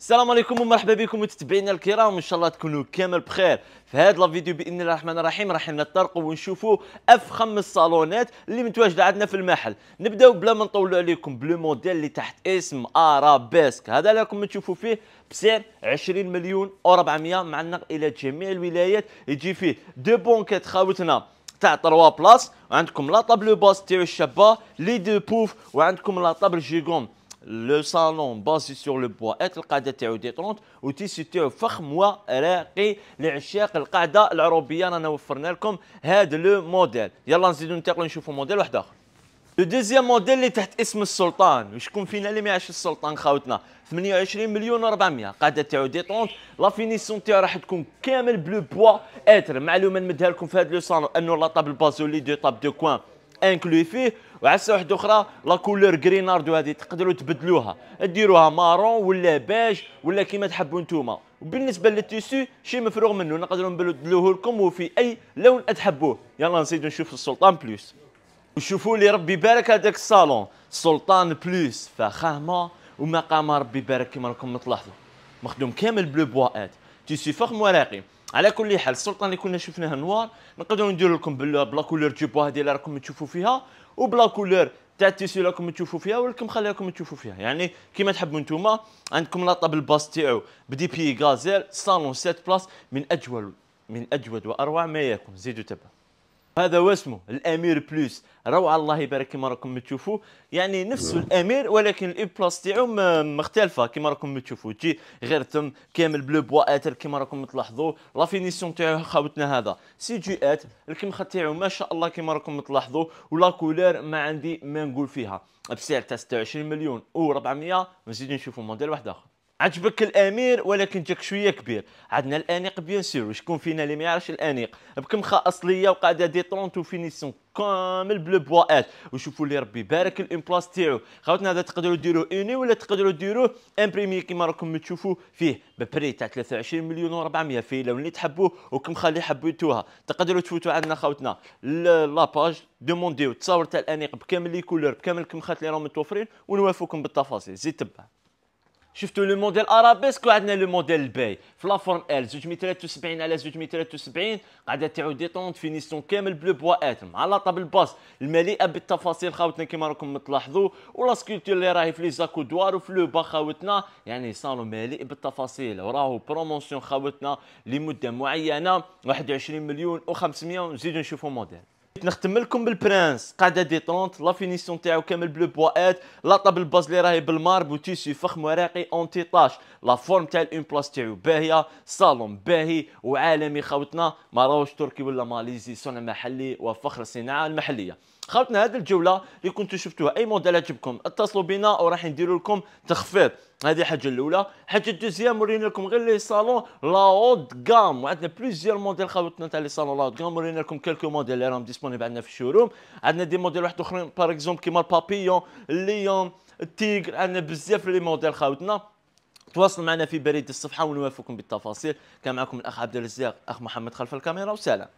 السلام عليكم ومرحبا بكم متتبعينا الكرام. ان شاء الله تكونوا كامل بخير. في هذا الفيديو بإذن الله الرحمن الرحيم راح نطرقوا ونشوفوا أفخم الصالونات اللي متواجده عندنا في المحل. نبداو بلا ما نطولوا عليكم ب le modèle اللي تحت اسم ارابيسك هذا لكم تشوفوا فيه بسعر 20 مليون و400 مع النقل إلى جميع الولايات. يجي فيه deux banquettes خاوتنا تاع 3 places وعندكم la table basse تاع الشابة les deux poufs وعندكم la table gigogne le salon basé sur le bois hêtre القاعده تاعو détente و tissu تاعو فخم وراقي لعشاق القاعده العروبيه رانا وفرنا لكم هذا le modèle يلا نزيدو ننتقلوا نشوفوا موديل واحد اخر le deuxième modèle اللي تحت اسم السلطان وشكون فينا اللي ما يعرفش السلطان خاوتنا 28 مليون و400 قاعدة تاعو détente la finition تاعو راح تكون كامل ب le bois hêtre معلومه نمدها لكم في هذا le salon انه la table basse و les deux tables de coin inclus فيه وعسى واحدة أخرى la couleur grenat هذه تقدروا تبدلوها. ديروها marron ولا باج ولا كيما تحبوا نتوما. وبالنسبة لل tissu شي مفروغ منه نقدروا نبدلوه لكم وفي أي لون تحبوه. يلا نزيدو نشوف السلطان plus وشوفوا لي ربي يبارك هذاك الصالون. سلطان plus فخامة ومقام ربي يبارك كما راكم تلاحظوا. مخدوم كامل ب le bois hêtre tissu فخم وراقي. على كل حال السلطان اللي كنا شفناها noir نقدروا نديروا لكم بلا كولور جيبو هذه اللي راكم تشوفوا فيها وبلا كولور تاع التيسيو راكم تشوفوا فيها ولكم خليكم تشوفوا فيها. يعني كيما تحبوا نتوما عندكم لاطاب الباص تاعو بدي بي غازيل صالون 7 بلاص من اجود من أجود وأروع ما يكون. زيدوا تبعوا هذا هو اسمه الأمير بلوس. روعه الله يبارك كما راكم تشوفوا. يعني نفس الأمير ولكن الاي بلاس تاعو مختلفة كما راكم تشوفوا. تجي غير تم كامل بلو بوا أتر كما راكم تلاحظوا. لا فينيسيون تاعو خاوتنا هذا. سي جي أت الكمخة تاعو ما شاء الله كما راكم تلاحظوا و la couleur ما عندي ما نقول فيها. بسعر تاع 26 مليون و400 نزيد نشوفوا موديل واحد آخر. عجبك الأمير ولكن جاك شوية كبير. عندنا الأنيق bien sûr وشكون فينا اللي ما يعرفش الأنيق؟ بكمخة أصلية وقاعدة détente finition كامل ب le bois hêtre وشوفوا لي ربي بارك الإمبلاس تاعو. خاوتنا هذا تقدروا ديروه uni ولا تقدروا ديروه imprimé كيما راكم تشوفوا فيه؟ ب prix تاع 23 مليون و400 فيه لون اللي تحبوه وكم اللي حبيتوها تقدروا تفوتوا عندنا خاوتنا la page demand يو تصاور تاع الأنيق بكامل les couleurs بكامل الكمخات اللي راهم متوفرين ونوافقكم بالتفاصيل. زيد تبع. شفتوا le modèle arabesque وعندنا le modèle الباي في la forme L 273 على 273 قاعدة تاعو détente finition كامل ب le bois hêtre. la table basse المليئة بالتفاصيل خاوتنا كما راكم تلاحظوا و la sculpture اللي راهي في les accoudoirs وفي le bas خاوتنا يعني صالون مليء بالتفاصيل. وراهو promotion خاوتنا لمدة معينة 21 مليون و500 نزيدو نشوفوا موديل. نختم لكم بالبرانس. قاعدة détente la finition تاعو كامل ب le bois hêtre la table basse اللي راهي بال marbre و tissu فخم وراقي anti-tache la forme تاع ال en place تاعو باهية صالون باهي وعالمي خوتنا. ما راهوش تركي ولا ماليزي صنع محلي وفخر الصناعه المحلية. خاطنا هذه الجولة اللي كنتوا شفتوها. أي موديل عجبكم؟ اتصلوا بنا وراح نديروا لكم تخفيض. هذه حاجة الأولى. حاجة ال deuxième ورينا لكم غير les salons la haut de gamme. وعندنا plusieurs modèles خاوتنا تاع les salons la haut de gamme. ورينا لكم quelques modèles اللي راهم disponibles عندنا في ال showroom. عندنا des modèles واحد أخرين par exemple كيما البابيون الليون التيغر. عندنا بزاف لي موديل خاوتنا تواصلوا معنا في بريد الصفحة ونوافقكم بالتفاصيل. كان معكم الأخ عبد الرزاق أخ محمد خلف الكاميرا وسلام.